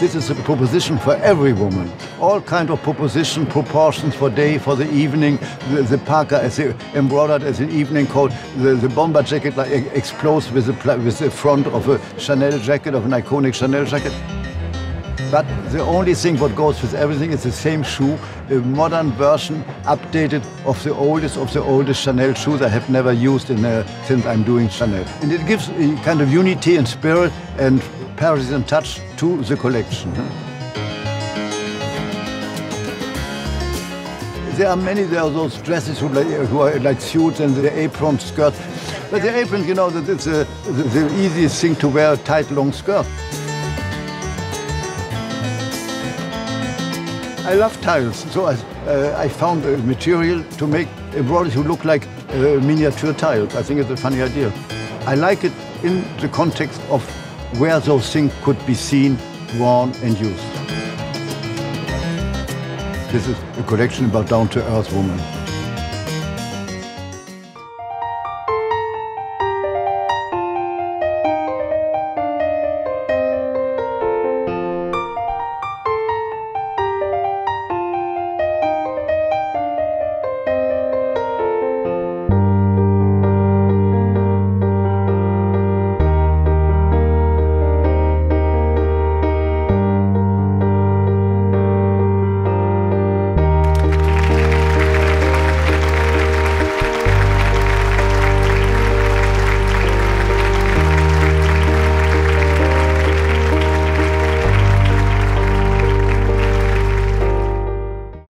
this is a proposition for every woman. All kind of proposition, proportions for day, for the evening. The, the parka as embroidered as an evening coat. The, the bomber jacket like, explodes with the, with the front of a Chanel jacket, of an iconic Chanel jacket. But the only thing what goes with everything is the same shoe, a modern version, updated of the oldest of the oldest Chanel shoes I have never used in, uh, since I'm doing Chanel. And it gives a kind of unity and spirit and Parisian touch to the collection. There are many, there are those dresses who, like, who are like suits and the apron skirts. But the apron, you know, that it's a, the, the easiest thing to wear a tight, long skirt. I love tiles, so I, uh, I found a material to make embroideries who look like uh, miniature tiles. I think it's a funny idea. I like it in the context of where those things could be seen, worn and used. This is a collection about down-to-earth women.